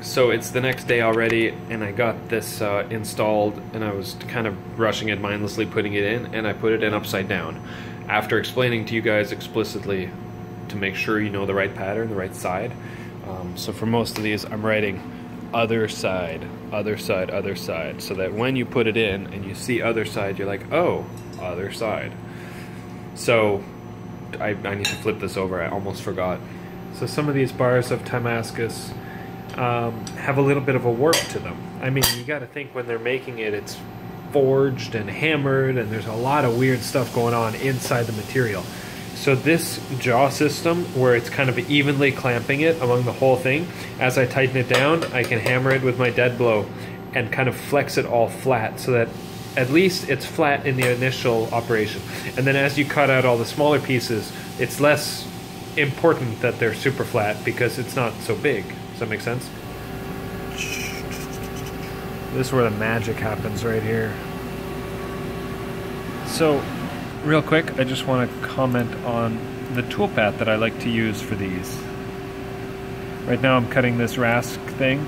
so it's the next day already, and I got this uh, installed, and I was kind of rushing it mindlessly, putting it in, and I put it in upside down. After explaining to you guys explicitly to make sure you know the right pattern, the right side. Um, so for most of these, I'm writing other side, other side, other side, so that when you put it in and you see other side, you're like, oh, other side. So I, I need to flip this over. I almost forgot. So some of these bars of Damascus um, have a little bit of a warp to them. I mean, you got to think when they're making it, it's forged and hammered, and there's a lot of weird stuff going on inside the material. So this jaw system, where it's kind of evenly clamping it among the whole thing, as I tighten it down, I can hammer it with my dead blow and kind of flex it all flat so that at least it's flat in the initial operation. And then as you cut out all the smaller pieces, it's less important that they're super flat because it's not so big. Does that make sense? This is where the magic happens right here. So, real quick, I just want to comment on the toolpath that I like to use for these. Right now I'm cutting this Rask thing.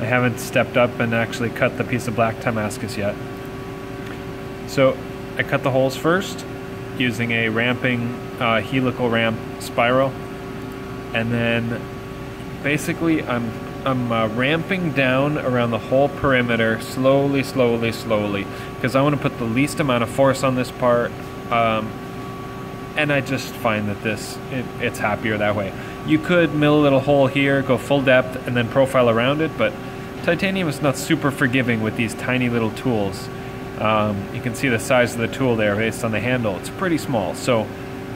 I haven't stepped up and actually cut the piece of black Damascus yet. So I cut the holes first using a ramping uh, helical ramp spiral and then basically I'm I'm uh, ramping down around the whole perimeter slowly slowly slowly because I want to put the least amount of force on this part um, and I just find that this it, it's happier that way. You could mill a little hole here go full depth and then profile around it but titanium is not super forgiving with these tiny little tools. Um, you can see the size of the tool there based on the handle. It's pretty small so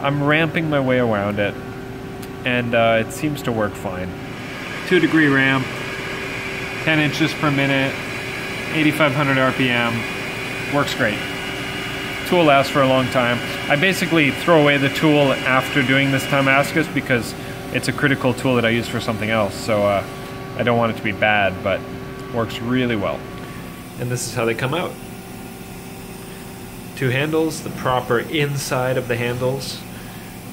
I'm ramping my way around it and uh, it seems to work fine 2 degree ramp, 10 inches per minute, 8500 RPM. Works great. Tool lasts for a long time. I basically throw away the tool after doing this Damascus because it's a critical tool that I use for something else. So uh, I don't want it to be bad, but works really well. And this is how they come out. Two handles, the proper inside of the handles.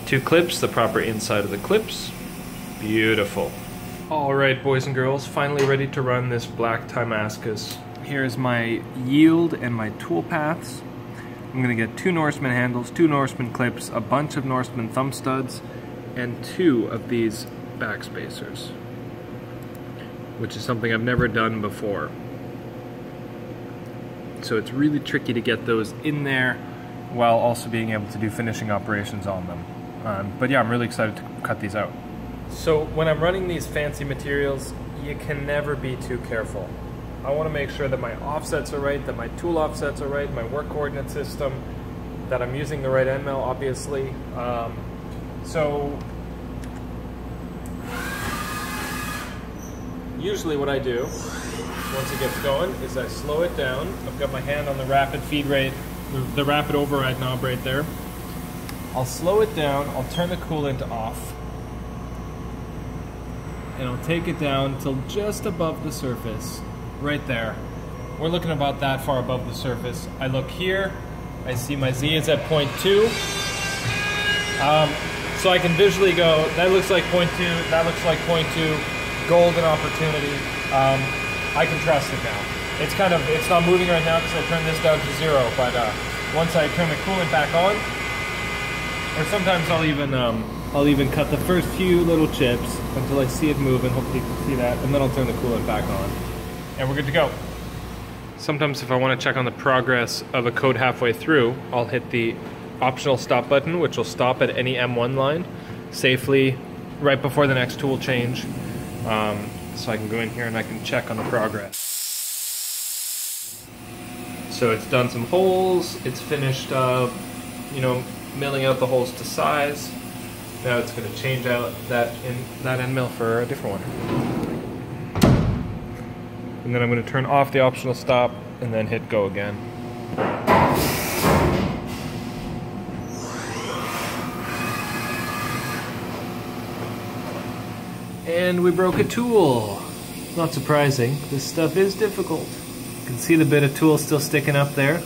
Two clips, the proper inside of the clips. Beautiful. Alright boys and girls, finally ready to run this black Timascus. Here's my yield and my tool paths. I'm going to get two Norseman handles, two Norseman clips, a bunch of Norseman thumb studs, and two of these back spacers. Which is something I've never done before. So it's really tricky to get those in there while also being able to do finishing operations on them. Um, but yeah, I'm really excited to cut these out. So when I'm running these fancy materials, you can never be too careful. I want to make sure that my offsets are right, that my tool offsets are right, my work coordinate system, that I'm using the right end mill, obviously. Um, so usually what I do once it gets going is I slow it down. I've got my hand on the rapid feed rate, the rapid override knob right there. I'll slow it down, I'll turn the coolant off, and I'll take it down till just above the surface, right there. We're looking about that far above the surface. I look here, I see my Z is at point two. Um, so I can visually go, that looks like point two, that looks like point two, golden opportunity. Um, I can trust it now. It's kind of, it's not moving right now because I turned this down to zero, but uh, once I turn the coolant back on, or sometimes I'll even um, I'll even cut the first few little chips until I see it move and hopefully you can see that and then I'll turn the coolant back on and we're good to go. Sometimes if I want to check on the progress of a code halfway through, I'll hit the optional stop button which will stop at any M1 line safely right before the next tool change. Um, so I can go in here and I can check on the progress. So it's done some holes, it's finished, uh, you know, milling out the holes to size. Now it's going to change out that in that end mill for a different one. And then I'm going to turn off the optional stop and then hit go again. And we broke a tool. Not surprising, this stuff is difficult. You can see the bit of tool still sticking up there.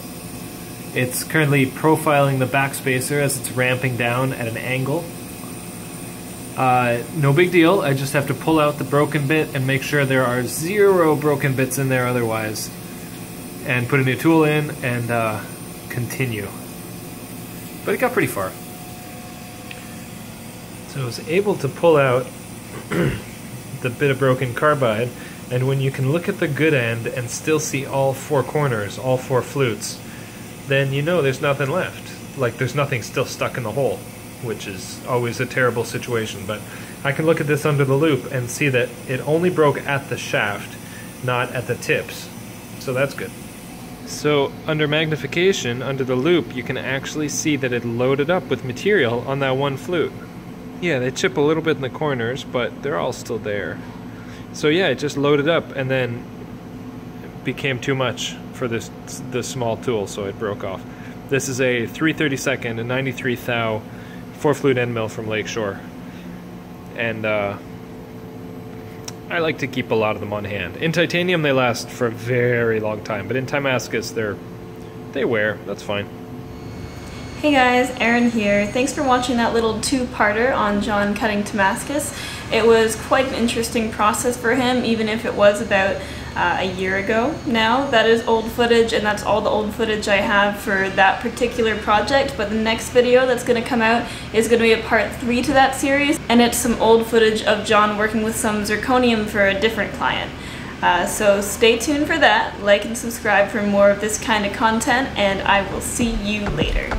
It's currently profiling the backspacer as it's ramping down at an angle Uh, no big deal, I just have to pull out the broken bit and make sure there are zero broken bits in there otherwise. And put a new tool in and uh, continue. But it got pretty far. So I was able to pull out the bit of broken carbide, and when you can look at the good end and still see all four corners, all four flutes, then you know there's nothing left. Like there's nothing still stuck in the hole, which is always a terrible situation. But I can look at this under the loupe and see that it only broke at the shaft, not at the tips. So that's good. So under magnification, under the loupe, you can actually see that it loaded up with material on that one flute. Yeah, they chip a little bit in the corners, but they're all still there. So yeah, it just loaded up and then became too much for this this small tool, so it broke off. This is a 332nd, a 93 thou, four flute end mill from Lakeshore, and uh, I like to keep a lot of them on hand. In titanium, they last for a very long time, but in Timascus, they're they wear. That's fine. Hey guys, Erin here. Thanks for watching that little two-parter on John cutting Timascus. It was quite an interesting process for him, even if it was about uh, a year ago now. That is old footage, and that's all the old footage I have for that particular project, but the next video that's going to come out is going to be a part 3 to that series, and it's some old footage of John working with some zirconium for a different client. Uh, so stay tuned for that, like and subscribe for more of this kind of content, and I will see you later.